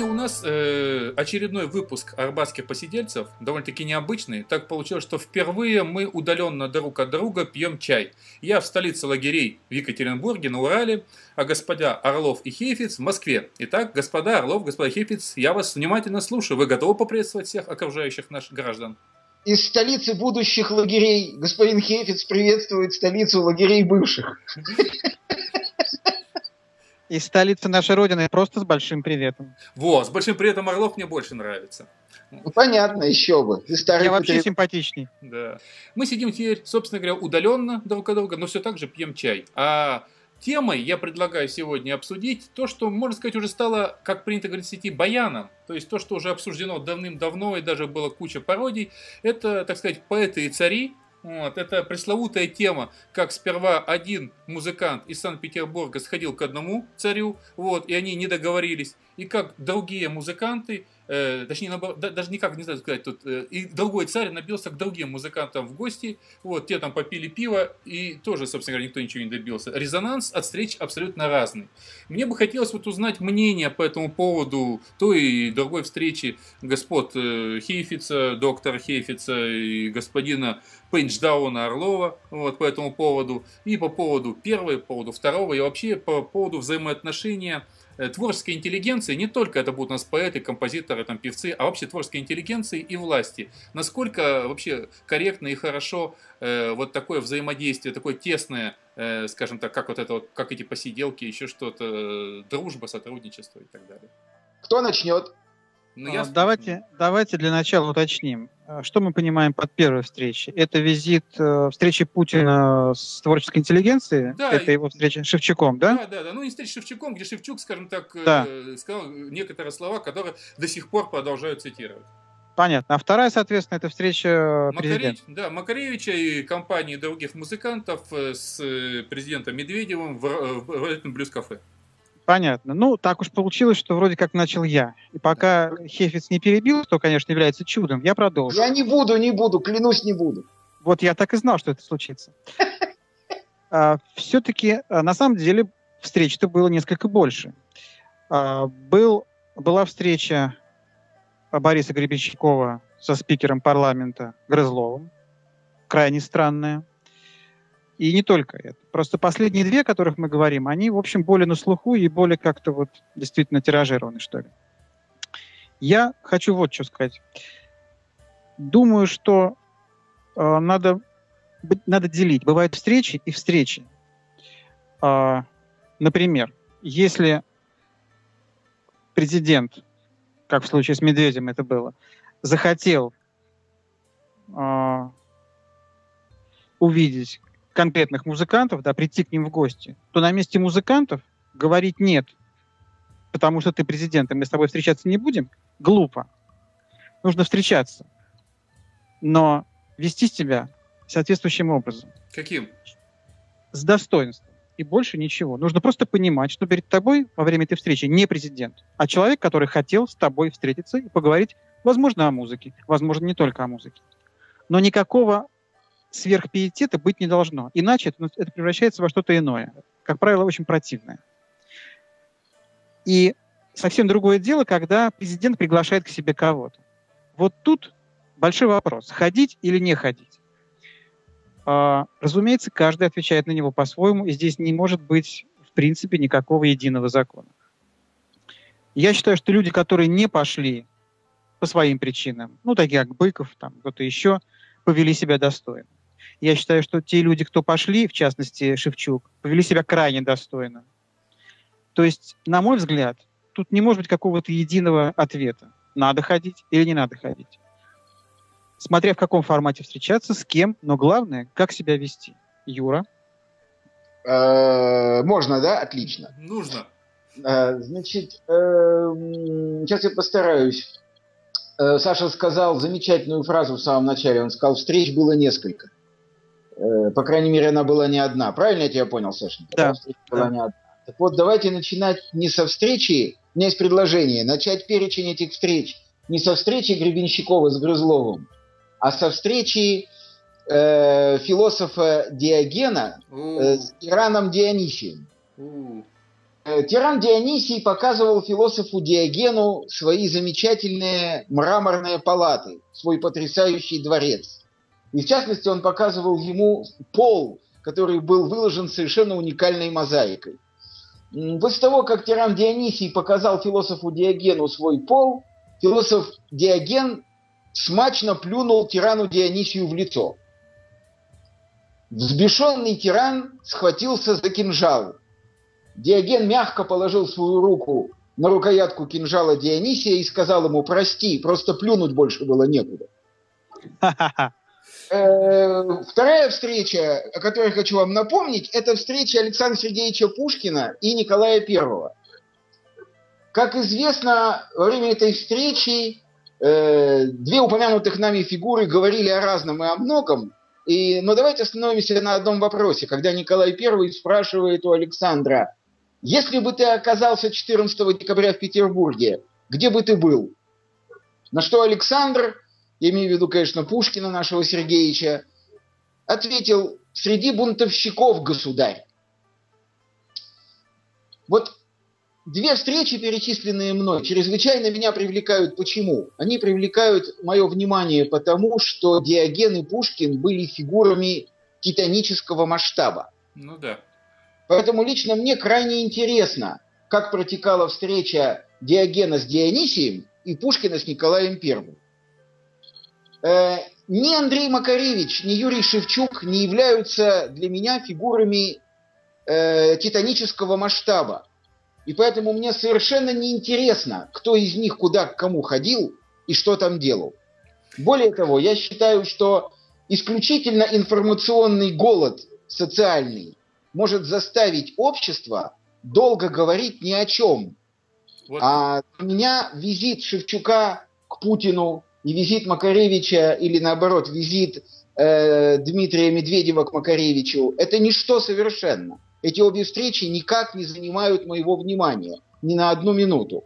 Сегодня у нас э, очередной выпуск арбатских посидельцев, довольно-таки необычный. Так получилось, что впервые мы удаленно друг от друга пьем чай. Я в столице лагерей в Екатеринбурге, на Урале, а господа Орлов и Хейфиц в Москве. Итак, господа Орлов, господа Хейфиц, я вас внимательно слушаю. Вы готовы поприветствовать всех окружающих наших граждан? Из столицы будущих лагерей господин Хейфиц приветствует столицу лагерей бывших. Из столицы нашей Родины просто с большим приветом. Во, с большим приветом Орлов мне больше нравится. Ну, понятно, еще бы. Ты старый Я вообще симпатичней. Да. Мы сидим теперь, собственно говоря, удаленно друг от друга, но все так же пьем чай. А темой я предлагаю сегодня обсудить то, что, можно сказать, уже стало, как принято говорить в сети, баяном. То есть то, что уже обсуждено давным-давно и даже было куча пародий. Это, так сказать, поэты и цари, вот, это пресловутая тема, как сперва один музыкант из Санкт-Петербурга сходил к одному царю, вот, и они не договорились, и как другие музыканты э, точнее, даже никак не знаю сказать, тут, э, и другой царь набился к другим музыкантам в гости, вот, те там попили пиво, и тоже, собственно говоря, никто ничего не добился. Резонанс от встреч абсолютно разный. Мне бы хотелось вот узнать мнение по этому поводу той и другой встречи господ э, Хейфица, доктора Хейфица и господина Пейндждауна Орлова вот, по этому поводу, и по поводу первого, по поводу второго, и вообще по поводу взаимоотношения творческой интеллигенции, не только это будут у нас поэты, композиторы, там, певцы, а вообще творческой интеллигенции и власти. Насколько вообще корректно и хорошо э, вот такое взаимодействие, такое тесное, э, скажем так, как вот это вот, как эти посиделки, еще что-то, э, дружба, сотрудничество и так далее. Кто начнет? Ну, я... давайте, давайте для начала уточним. А что мы понимаем под первой встречей? Это визит, э, встречи Путина с творческой интеллигенцией? Да, это его встреча с Шевчуком, да? Да, да, да. Ну, не встреча с Шевчуком, где Шевчук, скажем так, э, да. э, сказал некоторые слова, которые до сих пор продолжают цитировать. Понятно. А вторая, соответственно, это встреча президента. Да, Макаревича и компании других музыкантов э, с президентом Медведевым в, в, в этом блюз-кафе. Понятно. Ну, так уж получилось, что вроде как начал я. И пока Хефиц не перебил, что, конечно, является чудом, я продолжу. Я не буду, не буду, клянусь, не буду. Вот я так и знал, что это случится. А, Все-таки, а, на самом деле, встреч-то было несколько больше. А, был, была встреча Бориса Гребенщикова со спикером парламента Грызловым. Крайне странная. И не только это. Просто последние две, о которых мы говорим, они, в общем, более на слуху и более как-то вот действительно тиражированы, что ли. Я хочу вот что сказать. Думаю, что э, надо, надо делить. Бывают встречи и встречи. Э, например, если президент, как в случае с Медведем это было, захотел э, увидеть конкретных музыкантов, да, прийти к ним в гости, то на месте музыкантов говорить нет, потому что ты президент, и мы с тобой встречаться не будем, глупо. Нужно встречаться. Но вести себя соответствующим образом. Каким? С достоинством. И больше ничего. Нужно просто понимать, что перед тобой во время этой встречи не президент, а человек, который хотел с тобой встретиться и поговорить, возможно, о музыке, возможно, не только о музыке. Но никакого сверхпиетета быть не должно. Иначе это, превращается во что-то иное. Как правило, очень противное. И совсем другое дело, когда президент приглашает к себе кого-то. Вот тут большой вопрос, ходить или не ходить. А, разумеется, каждый отвечает на него по-своему, и здесь не может быть, в принципе, никакого единого закона. Я считаю, что люди, которые не пошли по своим причинам, ну, такие как Быков, там, кто-то еще, повели себя достойно. Я считаю, что те люди, кто пошли, в частности Шевчук, повели себя крайне достойно. То есть, на мой взгляд, тут не может быть какого-то единого ответа. Надо ходить или не надо ходить. Смотря в каком формате встречаться, с кем, но главное, как себя вести. Юра? Э, можно, да? Отлично. Нужно. Э, значит, эм, сейчас я постараюсь. Э, Саша сказал замечательную фразу в самом начале. Он сказал, встреч было несколько. Э, по крайней мере, она была не одна. Правильно я тебя понял, Саша? Да. Была да. не одна. Так вот, давайте начинать не со встречи, у меня есть предложение, начать перечень этих встреч не со встречи Гребенщикова с Грызловым, а со встречи э, философа Диогена э, с Ираном Дионисием. Э, тиран Дионисий показывал философу Диогену свои замечательные мраморные палаты, свой потрясающий дворец. И в частности он показывал ему пол, который был выложен совершенно уникальной мозаикой. После того, как тиран Дионисий показал философу Диогену свой пол, философ Диоген смачно плюнул тирану Дионисию в лицо. Взбешенный тиран схватился за кинжал. Диоген мягко положил свою руку на рукоятку кинжала Дионисия и сказал ему «Прости, просто плюнуть больше было некуда». Э, вторая встреча, о которой хочу вам напомнить, это встреча Александра Сергеевича Пушкина и Николая Первого. Как известно, во время этой встречи э, две упомянутых нами фигуры говорили о разном и о многом. И, но давайте остановимся на одном вопросе, когда Николай I спрашивает у Александра, если бы ты оказался 14 декабря в Петербурге, где бы ты был? На что Александр, я имею в виду, конечно, Пушкина, нашего Сергеевича, ответил, среди бунтовщиков, государь. Вот Две встречи, перечисленные мной, чрезвычайно меня привлекают. Почему? Они привлекают мое внимание потому, что Диоген и Пушкин были фигурами титанического масштаба. Ну да. Поэтому лично мне крайне интересно, как протекала встреча Диогена с Дионисием и Пушкина с Николаем Первым. Э, ни Андрей Макаревич, ни Юрий Шевчук не являются для меня фигурами э, титанического масштаба. И поэтому мне совершенно неинтересно, кто из них куда к кому ходил и что там делал. Более того, я считаю, что исключительно информационный голод социальный может заставить общество долго говорить ни о чем. Вот. А у меня визит Шевчука к Путину и визит Макаревича, или наоборот, визит э, Дмитрия Медведева к Макаревичу, это ничто совершенно. Эти обе встречи никак не занимают моего внимания ни на одну минуту.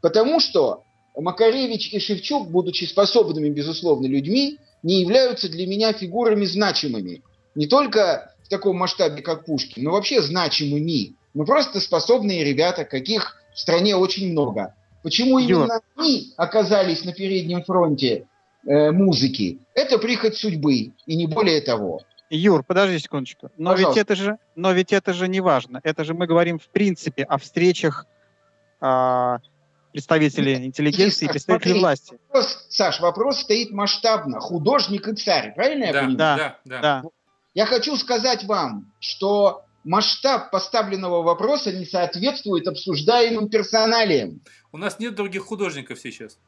Потому что Макаревич и Шевчук, будучи способными, безусловно, людьми, не являются для меня фигурами значимыми. Не только в таком масштабе, как Пушкин, но вообще значимыми. Мы просто способные ребята, каких в стране очень много. Почему именно они оказались на переднем фронте э, музыки? Это прихоть судьбы, и не более того. Юр, подожди секундочку. Но ведь это же, но ведь это же не важно. Это же мы говорим в принципе о встречах а, представителей интеллигенции и представителей смотри, власти. Вопрос, Саш, вопрос стоит масштабно. Художник и царь, правильно да, я понимаю? Да, да, да. Я хочу сказать вам, что масштаб поставленного вопроса не соответствует обсуждаемым персоналиям. У нас нет других художников сейчас.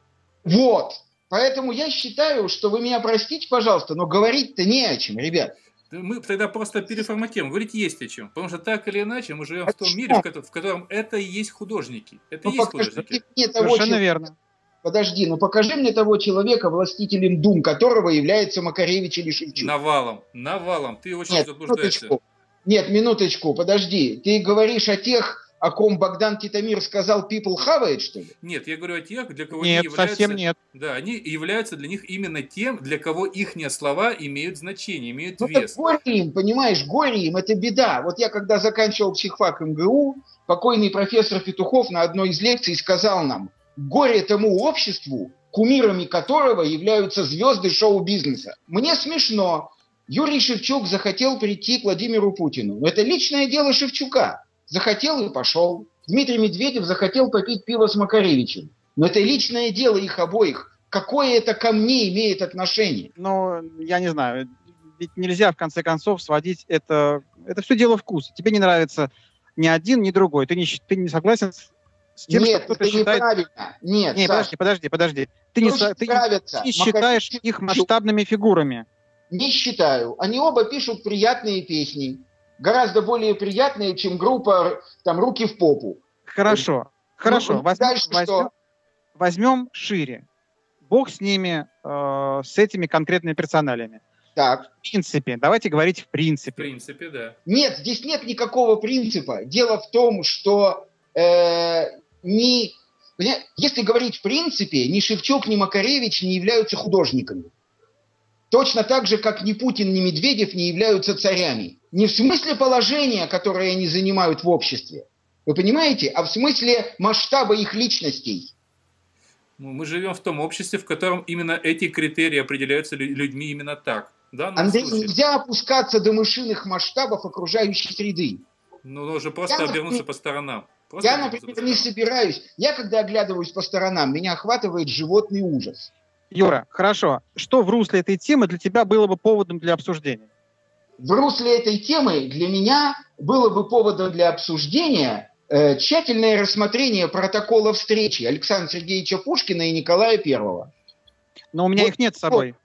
Вот. Поэтому я считаю, что вы меня простите, пожалуйста, но говорить-то не о чем, ребят. Мы тогда просто переформатируем. Говорить есть о чем. Потому что так или иначе мы живем а в том мире, в котором, в котором это и есть художники. Это ну, и есть художники. Мне того Совершенно человека, верно. Подожди, ну покажи мне того человека, властителем дум которого является Макаревич или Шевчук. Навалом. Навалом. Ты очень Нет, заблуждаешься. Минуточку. Нет, минуточку, подожди. Ты говоришь о тех о ком Богдан Титамир сказал people хавает, что ли? Нет, я говорю о тех, для кого нет, они являются... совсем нет. Да, они являются для них именно тем, для кого их слова имеют значение, имеют ну, вес. горе им, понимаешь, горе им, это беда. Вот я когда заканчивал психфак МГУ, покойный профессор Петухов на одной из лекций сказал нам, горе тому обществу, кумирами которого являются звезды шоу-бизнеса. Мне смешно. Юрий Шевчук захотел прийти к Владимиру Путину. Но это личное дело Шевчука. Захотел и пошел. Дмитрий Медведев захотел попить пиво с Макаревичем. Но это личное дело их обоих. Какое это ко мне имеет отношение? Ну, я не знаю. Ведь нельзя, в конце концов, сводить это... Это все дело вкуса. Тебе не нравится ни один, ни другой. Ты не, ты не согласен с тем, Нет, что кто-то это считает... неправильно. Нет, Нет, подожди, подожди, подожди. Ты не, ты, ты не считаешь их масштабными фигурами. Не считаю. Они оба пишут приятные песни гораздо более приятные, чем группа там «Руки в попу». Хорошо, ну, хорошо. возьмем, дальше возьмем, что? возьмем шире. Бог с ними, э, с этими конкретными персоналями. Так. В принципе, давайте говорить в принципе. В принципе, да. Нет, здесь нет никакого принципа. Дело в том, что э, ни, если говорить в принципе, ни Шевчук, ни Макаревич не являются художниками. Точно так же, как ни Путин, ни Медведев не являются царями. Не в смысле положения, которое они занимают в обществе. Вы понимаете? А в смысле масштаба их личностей. Ну, мы живем в том обществе, в котором именно эти критерии определяются людьми именно так. Да, Андрей, случае. нельзя опускаться до мышиных масштабов окружающей среды. Ну, нужно просто я, обернуться по сторонам. Просто я, например, не собираюсь. Я, когда оглядываюсь по сторонам, меня охватывает животный ужас. Юра, хорошо. Что в русле этой темы для тебя было бы поводом для обсуждения? В русле этой темы для меня было бы поводом для обсуждения э, тщательное рассмотрение протокола встречи Александра Сергеевича Пушкина и Николая Первого. Но у меня вот, их нет с собой.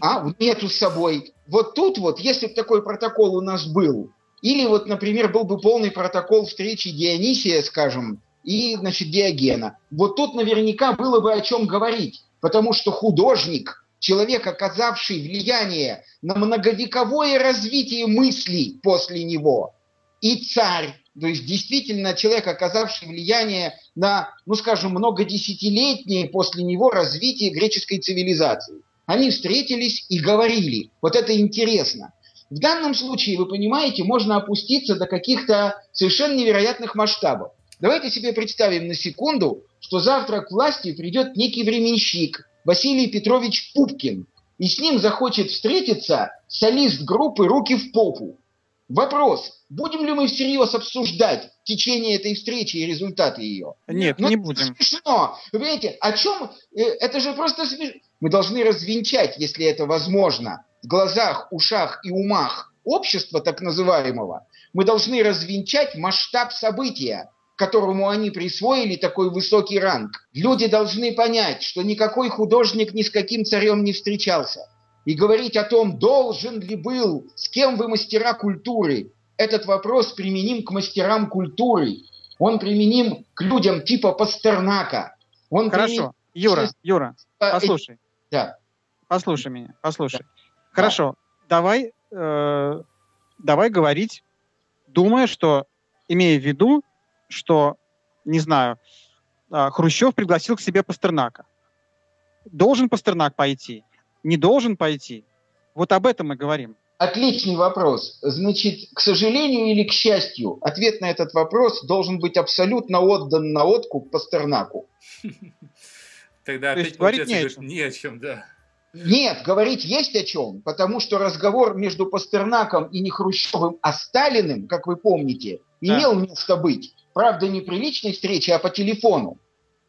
А, нету с собой. Вот тут вот, если бы такой протокол у нас был, или вот, например, был бы полный протокол встречи Дионисия, скажем, и, значит, Диогена, вот тут наверняка было бы о чем говорить, потому что художник, человек, оказавший влияние на многовековое развитие мыслей после него, и царь, то есть действительно человек, оказавший влияние на, ну скажем, многодесятилетнее после него развитие греческой цивилизации. Они встретились и говорили. Вот это интересно. В данном случае, вы понимаете, можно опуститься до каких-то совершенно невероятных масштабов. Давайте себе представим на секунду, что завтра к власти придет некий временщик Василий Петрович Пупкин, и с ним захочет встретиться солист группы «Руки в попу». Вопрос, будем ли мы всерьез обсуждать течение этой встречи и результаты ее? Нет, Но ну, не будем. Смешно. Вы понимаете, о чем? Э, это же просто смешно. Мы должны развенчать, если это возможно, в глазах, ушах и умах общества так называемого, мы должны развенчать масштаб события, которому они присвоили такой высокий ранг. Люди должны понять, что никакой художник ни с каким царем не встречался – и говорить о том, должен ли был, с кем вы мастера культуры, этот вопрос применим к мастерам культуры. Он применим к людям типа Пастернака. Он Хорошо. Применим... Юра, Юра, послушай. Да. Послушай меня, послушай. Да. Хорошо, да. давай, э, давай говорить, думая, что, имея в виду, что, не знаю, э, Хрущев пригласил к себе Пастернака. Должен Пастернак пойти? не должен пойти? Вот об этом мы говорим. Отличный вопрос. Значит, к сожалению или к счастью, ответ на этот вопрос должен быть абсолютно отдан на откуп Пастернаку. Тогда опять получается, ни о чем, да. Нет, говорить есть о чем, потому что разговор между Пастернаком и не Хрущевым, а Сталиным, как вы помните, имел да. место быть. Правда, не при личной встрече, а по телефону.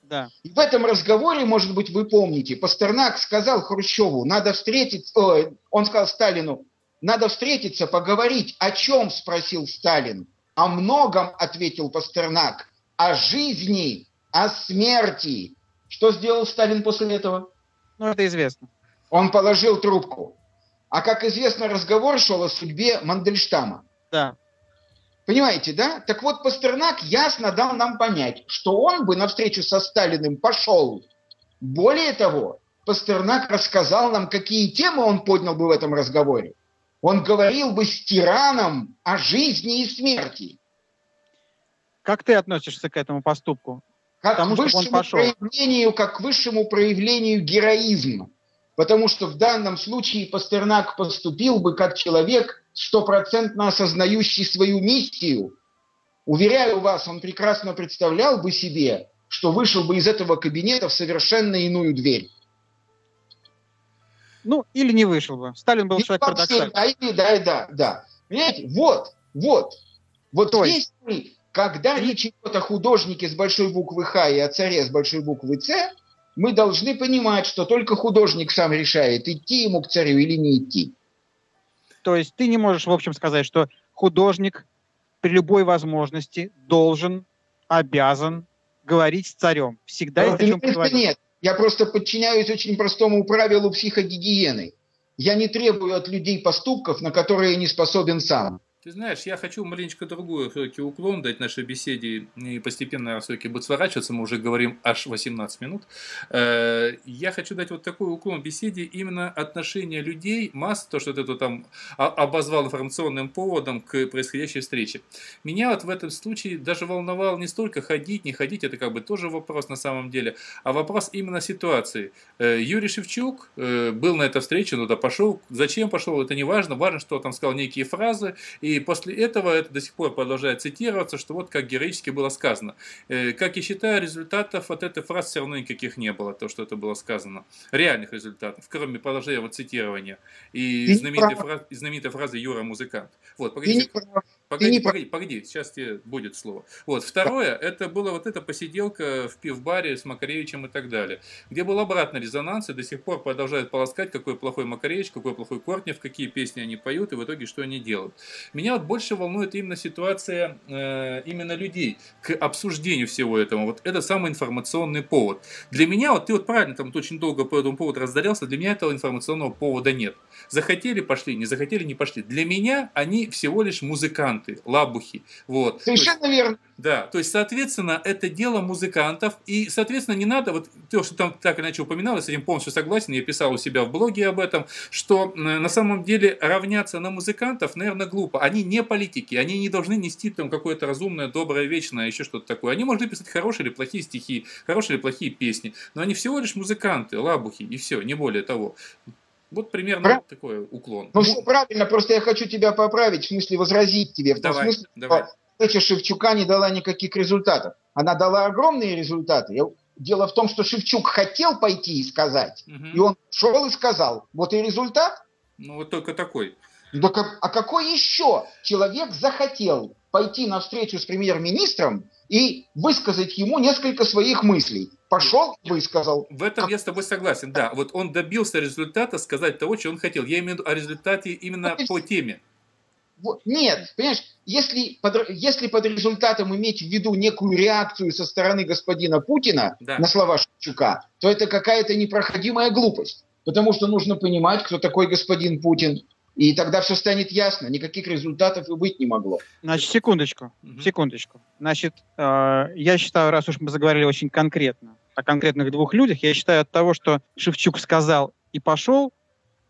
Да. И в этом разговоре, может быть, вы помните, Пастернак сказал Хрущеву, надо встретиться, о, он сказал Сталину, надо встретиться, поговорить. О чем, спросил Сталин. О многом, ответил Пастернак. О жизни, о смерти. Что сделал Сталин после этого? Ну, это известно. Он положил трубку. А как известно, разговор шел о судьбе Мандельштама. Да. Понимаете, да? Так вот, Пастернак ясно дал нам понять, что он бы на встречу со Сталиным пошел. Более того, Пастернак рассказал нам, какие темы он поднял бы в этом разговоре. Он говорил бы с тираном о жизни и смерти. Как ты относишься к этому поступку? Как, Потому, к высшему он пошел. проявлению, как к высшему проявлению героизма. Потому что в данном случае Пастернак поступил бы как человек, стопроцентно осознающий свою миссию, уверяю вас, он прекрасно представлял бы себе, что вышел бы из этого кабинета в совершенно иную дверь. Ну, или не вышел бы. Сталин был и человек парадоксальный. Да, да, да, да. Понимаете, вот, вот. Вот То здесь мы, когда речь идет о художнике с большой буквы Х и о царе с большой буквы С, мы должны понимать, что только художник сам решает, идти ему к царю или не идти. То есть ты не можешь, в общем, сказать, что художник при любой возможности должен, обязан говорить с царем. Всегда есть о чем поговорить. Нет, я просто подчиняюсь очень простому правилу психогигиены. Я не требую от людей поступков, на которые я не способен сам. Ты знаешь, я хочу маленечко другую все-таки уклон дать нашей беседе и постепенно все-таки будет сворачиваться, мы уже говорим аж 18 минут. Э, я хочу дать вот такой уклон беседе именно отношения людей, масс, то, что ты тут там обозвал информационным поводом к происходящей встрече. Меня вот в этом случае даже волновал не столько ходить, не ходить, это как бы тоже вопрос на самом деле, а вопрос именно ситуации. Э, Юрий Шевчук э, был на этой встрече, ну да пошел, зачем пошел, это не важно, важно, что там сказал некие фразы, и И после этого это до сих пор продолжает цитироваться, что вот как героически было сказано. Э, как я считаю, результатов от этой фразы все равно никаких не было, то, что это было сказано. Реальных результатов, кроме продолжения вот цитирования. И знаменитой, фраз, знаменитой фразы «Юра музыкант». Вот, погодите, погоди, погоди, погоди, сейчас тебе будет слово. Вот, второе, это была вот эта посиделка в пивбаре с Макаревичем и так далее, где был обратный резонанс, и до сих пор продолжают полоскать, какой плохой Макаревич, какой плохой Кортнев, какие песни они поют, и в итоге что они делают. Меня вот больше волнует именно ситуация э, именно людей к обсуждению всего этого. Вот это самый информационный повод. Для меня, вот ты вот правильно там очень долго по этому поводу раздарялся, для меня этого информационного повода нет. Захотели, пошли, не захотели, не пошли. Для меня они всего лишь музыканты, лабухи. Вот. Совершенно верно. Да, то есть, соответственно, это дело музыкантов, и, соответственно, не надо, вот то, что там так иначе упоминалось, с этим полностью согласен, я писал у себя в блоге об этом, что на самом деле равняться на музыкантов, наверное, глупо. Они не политики, они не должны нести там какое-то разумное, доброе, вечное, еще что-то такое. Они могут писать хорошие или плохие стихи, хорошие или плохие песни, но они всего лишь музыканты, лабухи, и все, не более того. Вот примерно Прав... такой уклон. Ну, все правильно, просто я хочу тебя поправить, в смысле возразить тебе. В том давай, смысле, давай. встреча Шевчука не дала никаких результатов. Она дала огромные результаты. Дело в том, что Шевчук хотел пойти и сказать, угу. и он шел и сказал. Вот и результат. Ну, вот только такой. Да, а какой еще человек захотел пойти на встречу с премьер-министром и высказать ему несколько своих мыслей? Пошел, высказал. В этом как... я с тобой согласен, да. Вот он добился результата сказать того, что он хотел. Я имею в виду о результате именно по теме. Нет, понимаешь, если под, если под результатом иметь в виду некую реакцию со стороны господина Путина да. на слова Шевчука, то это какая-то непроходимая глупость. Потому что нужно понимать, кто такой господин Путин. И тогда все станет ясно. Никаких результатов и быть не могло. Значит, секундочку, угу. секундочку. Значит, э, я считаю, раз уж мы заговорили очень конкретно о конкретных двух людях, я считаю от того, что Шевчук сказал и пошел,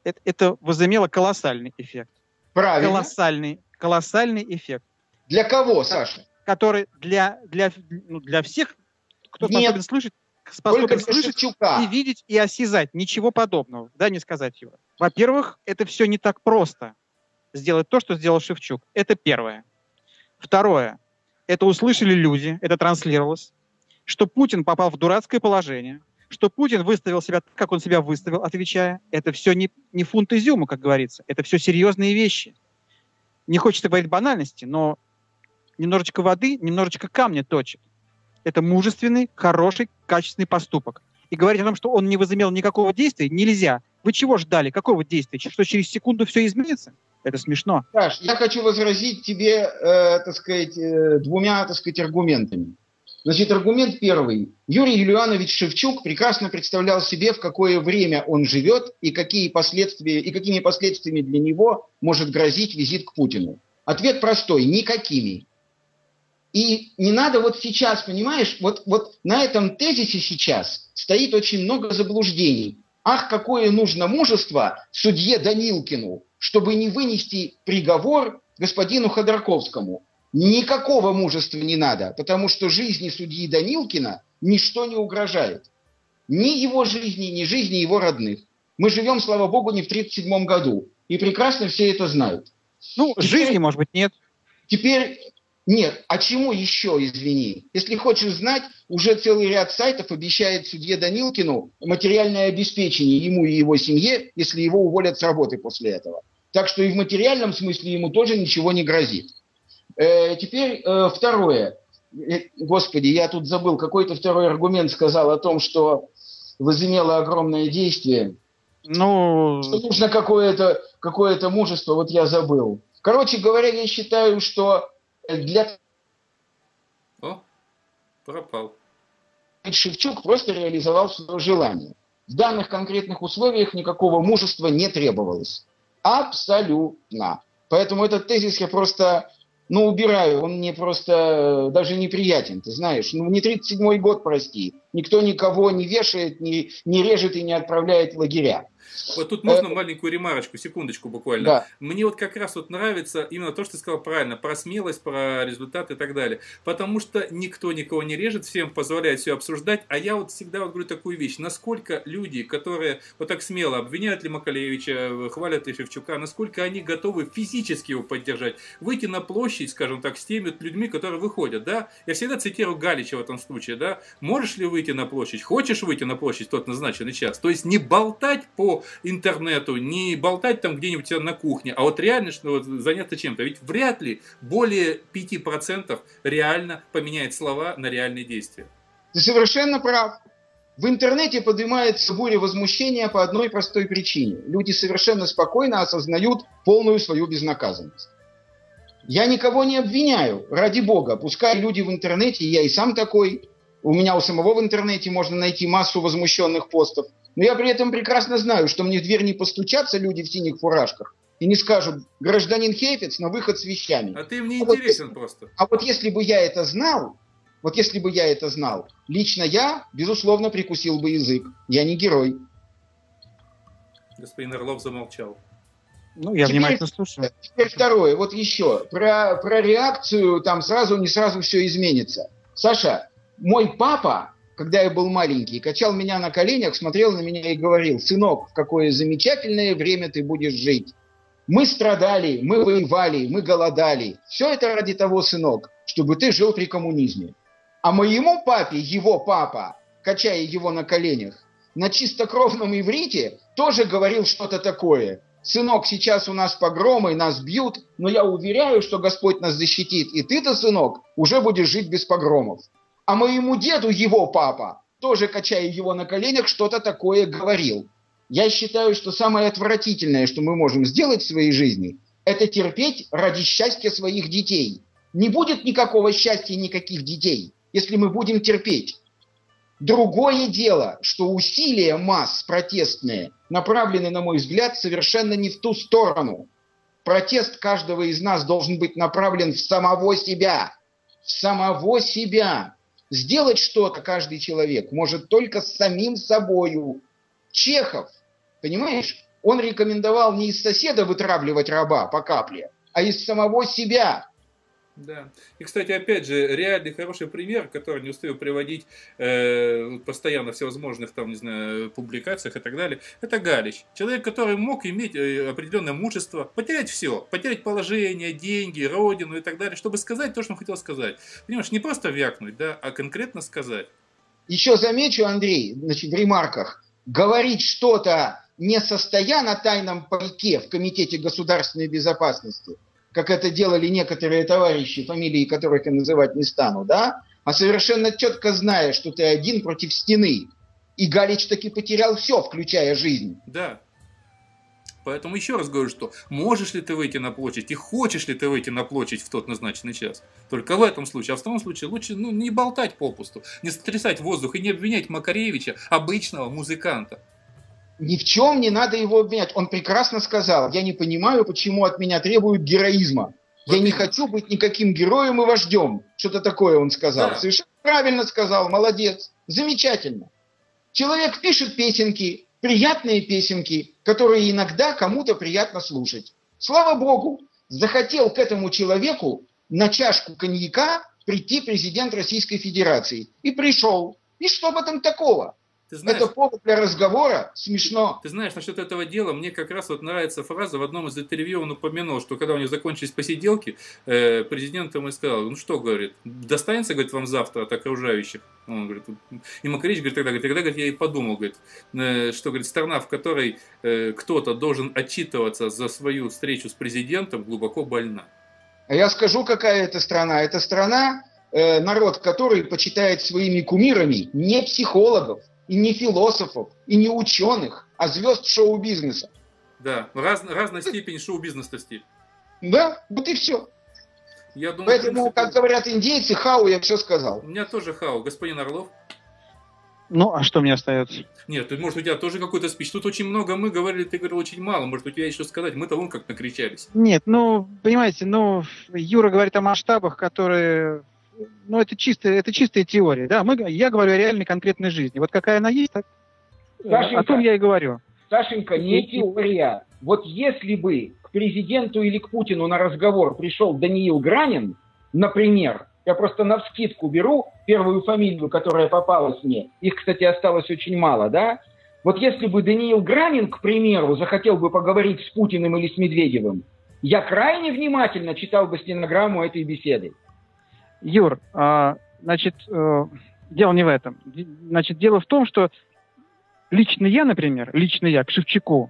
это, это возымело колоссальный эффект. Правильно. Колоссальный, колоссальный эффект. Для кого, Саша? Который для, для, ну, для всех, кто Нет. способен слышать, способен слышать Шевчука. и видеть, и осязать. Ничего подобного. Да, не сказать его. Во-первых, это все не так просто. Сделать то, что сделал Шевчук. Это первое. Второе. Это услышали люди, это транслировалось, что Путин попал в дурацкое положение, что Путин выставил себя так, как он себя выставил, отвечая, это все не, не фунт изюма, как говорится, это все серьезные вещи. Не хочется говорить банальности, но немножечко воды, немножечко камня точит. Это мужественный, хороший, качественный поступок. И говорить о том, что он не возымел никакого действия, нельзя. Вы чего ждали? Какого действия? Что через секунду все изменится? Это смешно. Саш, я хочу возразить тебе, э, так сказать, э, двумя, так сказать, аргументами. Значит, аргумент первый. Юрий Юлианович Шевчук прекрасно представлял себе, в какое время он живет и какие последствия и какими последствиями для него может грозить визит к Путину. Ответ простой – никакими. И не надо вот сейчас, понимаешь, вот, вот на этом тезисе сейчас стоит очень много заблуждений. Ах, какое нужно мужество судье Данилкину, чтобы не вынести приговор господину Ходорковскому. Никакого мужества не надо, потому что жизни судьи Данилкина ничто не угрожает. Ни его жизни, ни жизни его родных. Мы живем, слава богу, не в 1937 году. И прекрасно все это знают. Ну, теперь, жизни, может быть, нет. Теперь нет. А чему еще, извини? Если хочешь знать, уже целый ряд сайтов обещает судье Данилкину материальное обеспечение ему и его семье, если его уволят с работы после этого. Так что и в материальном смысле ему тоже ничего не грозит. Э, теперь э, второе. Э, господи, я тут забыл, какой-то второй аргумент сказал о том, что возымело огромное действие. Ну... Что нужно какое-то какое мужество, вот я забыл. Короче говоря, я считаю, что для... О, пропал. Шевчук просто реализовал свое желание. В данных конкретных условиях никакого мужества не требовалось. Абсолютно. Поэтому этот тезис я просто ну, убираю, он мне просто э, даже неприятен, ты знаешь. Ну, не 37-й год, прости. никто никого не вешает, не, не режет и не отправляет в лагеря. Вот тут можно э, маленькую ремарочку, секундочку буквально. Да. Мне вот как раз вот нравится именно то, что ты сказал правильно, про смелость, про результаты и так далее. Потому что никто никого не режет, всем позволяет все обсуждать. А я вот всегда вот говорю такую вещь. Насколько люди, которые вот так смело обвиняют ли Макалевича, хвалят ли Шевчука, насколько они готовы физически его поддержать, выйти на площадь, скажем так, с теми людьми, которые выходят, да? Я всегда цитирую Галича в этом случае, да? Можешь ли выйти на площадь? Хочешь выйти на площадь тот назначенный час? То есть не болтать по интернету, не болтать там где-нибудь на кухне, а вот реально что, вот, заняться чем-то. Ведь вряд ли более 5% реально поменяет слова на реальные действия. Ты совершенно прав. В интернете поднимается буря возмущения по одной простой причине. Люди совершенно спокойно осознают полную свою безнаказанность. Я никого не обвиняю, ради бога. Пускай люди в интернете, я и сам такой, у меня у самого в интернете можно найти массу возмущенных постов – но я при этом прекрасно знаю, что мне в дверь не постучатся люди в синих фуражках и не скажут, гражданин Хейфец на выход с вещами. А ты мне а интересен вот, просто. А вот если бы я это знал, вот если бы я это знал, лично я, безусловно, прикусил бы язык. Я не герой. Господин Орлов замолчал. Ну, я теперь, внимательно слушаю. Теперь второе, вот еще. Про, про реакцию там сразу, не сразу все изменится. Саша, мой папа когда я был маленький, качал меня на коленях, смотрел на меня и говорил, сынок, в какое замечательное время ты будешь жить. Мы страдали, мы воевали, мы голодали. Все это ради того, сынок, чтобы ты жил при коммунизме. А моему папе, его папа, качая его на коленях, на чистокровном иврите тоже говорил что-то такое. Сынок, сейчас у нас погромы, нас бьют, но я уверяю, что Господь нас защитит. И ты-то, сынок, уже будешь жить без погромов. А моему деду его папа, тоже качая его на коленях, что-то такое говорил. Я считаю, что самое отвратительное, что мы можем сделать в своей жизни, это терпеть ради счастья своих детей. Не будет никакого счастья никаких детей, если мы будем терпеть. Другое дело, что усилия масс протестные направлены, на мой взгляд, совершенно не в ту сторону. Протест каждого из нас должен быть направлен в самого себя. В самого себя. Сделать что-то каждый человек может только с самим собою. Чехов, понимаешь, он рекомендовал не из соседа вытравливать раба по капле, а из самого себя. Да. И, кстати, опять же, реальный хороший пример, который не устаю приводить э, постоянно в всевозможных там, не знаю, публикациях и так далее, это Галич. Человек, который мог иметь э, определенное мужество, потерять все, потерять положение, деньги, родину и так далее, чтобы сказать то, что он хотел сказать. Понимаешь, не просто вякнуть, да, а конкретно сказать. Еще замечу, Андрей, значит, в ремарках, говорить что-то, не состоя на тайном пайке в Комитете государственной безопасности – как это делали некоторые товарищи, фамилии которых я называть не стану, да, а совершенно четко зная, что ты один против стены. И Галич таки потерял все, включая жизнь. Да. Поэтому еще раз говорю, что можешь ли ты выйти на площадь и хочешь ли ты выйти на площадь в тот назначенный час. Только в этом случае. А в том случае лучше ну, не болтать попусту, не сотрясать воздух и не обвинять Макаревича, обычного музыканта ни в чем не надо его обвинять. Он прекрасно сказал, я не понимаю, почему от меня требуют героизма. Я не хочу быть никаким героем и вождем. Что-то такое он сказал. Да. Совершенно правильно сказал, молодец. Замечательно. Человек пишет песенки, приятные песенки, которые иногда кому-то приятно слушать. Слава Богу, захотел к этому человеку на чашку коньяка прийти президент Российской Федерации. И пришел. И что в этом такого? Ты знаешь, это повод для разговора, смешно. Ты знаешь, насчет этого дела, мне как раз вот нравится фраза, в одном из интервью он упомянул, что когда у него закончились посиделки, э, президент ему сказал, ну что, говорит, достанется, говорит, вам завтра от окружающих? Он говорит, и Макаревич говорит, тогда, говорит, тогда говорит, я и подумал, говорит, э, что, говорит, страна, в которой э, кто-то должен отчитываться за свою встречу с президентом, глубоко больна. А я скажу, какая это страна. Это страна, народ, который почитает своими кумирами не психологов, и не философов, и не ученых, а звезд шоу-бизнеса. Да, раз, разная степень шоу-бизнесности. Да, вот и все. Я думаю, Поэтому, принципе, как говорят индейцы, хау, я все сказал. У меня тоже хау. Господин Орлов? Ну, а что мне остается? Нет, может, у тебя тоже какой-то спич. Тут очень много мы говорили, ты говорил очень мало. Может, у тебя еще сказать? Мы-то вон как накричались. Нет, ну, понимаете, ну, Юра говорит о масштабах, которые ну, это чистая, это чистая теория, да. Мы, я говорю о реальной конкретной жизни. Вот какая она есть, так, Сашенька, о том я и говорю. Сашенька, не теория. Вот если бы к президенту или к Путину на разговор пришел Даниил Гранин, например, я просто на вскидку беру первую фамилию, которая попалась мне. Их, кстати, осталось очень мало, да? Вот если бы Даниил Гранин, к примеру, захотел бы поговорить с Путиным или с Медведевым, я крайне внимательно читал бы стенограмму этой беседы. Юр, а, значит, э, дело не в этом. Значит, дело в том, что лично я, например, лично я к Шевчуку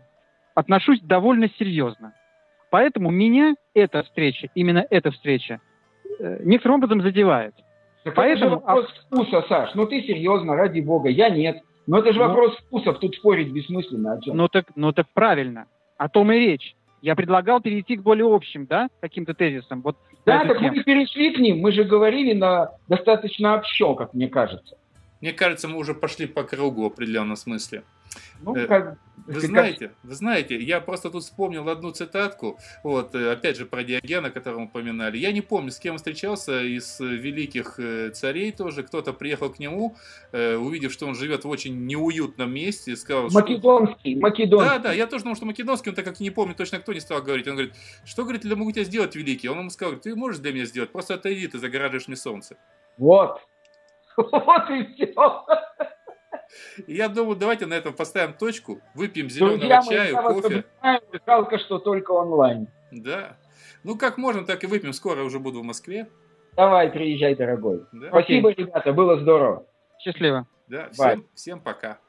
отношусь довольно серьезно. Поэтому меня эта встреча, именно эта встреча, э, некоторым образом задевает. Так Поэтому... это же вопрос вкуса, Саш. Ну ты серьезно, ради бога, я нет. Но это же ну, вопрос вкусов, тут спорить бессмысленно. О чем? Ну так, ну так правильно. О том и речь. Я предлагал перейти к более общим, да, каким-то тезисам. Вот да, так тему. мы перешли к ним. Мы же говорили на достаточно общо, как мне кажется. Мне кажется, мы уже пошли по кругу в определенном смысле. Ну, э, как, вы знаете, вы знаете, я просто тут вспомнил одну цитатку, вот, э, опять же, про Диогена, которого упоминали. Я не помню, с кем встречался из великих э, царей тоже. Кто-то приехал к нему, увидев, что он живет в очень неуютном месте, сказал... Македонский, что... македонский. Да, да, я тоже думал, что македонский, он так как не помню точно, кто не стал говорить. Он говорит, что, говорит, я могу тебя сделать, великий? Он ему сказал, ты можешь для меня сделать, просто отойди, ты загораживаешь мне солнце. Вот, Вот и все. Я думаю, давайте на этом поставим точку, выпьем зеленого Друзья чаю, кофе. Жалко, что только онлайн. Да. Ну, как можно, так и выпьем. Скоро уже буду в Москве. Давай, приезжай, дорогой. Да? Спасибо, Окей. ребята, было здорово. Счастливо. Да, всем, всем пока.